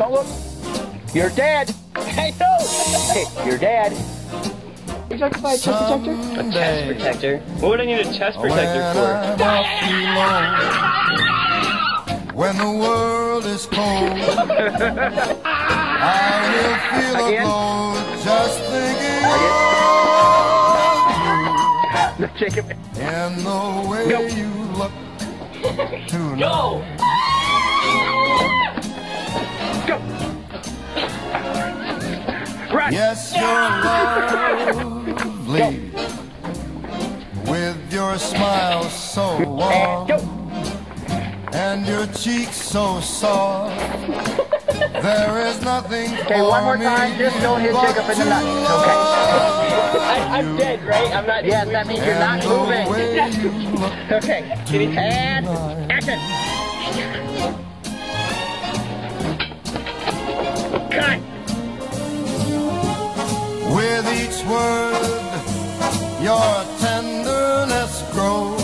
You're dead. I know. Hey, you're dead. Would you like to buy a chest protector? A chest protector? What would I need a chest protector for? When the world is cold, I will feel Again? aglow just thinking No, Jacob. of you and the way Go. you look tonight. Go. Yes, you're lovely with your smile so And warm and your cheeks so soft. There is nothing Okay, one more time. Just don't hit Jacob in the nuts. Okay. I, I'm dead, right? I'm not. Yes, that means you're not And the moving. way you look Okay. And action. With each word, your tenderness grows.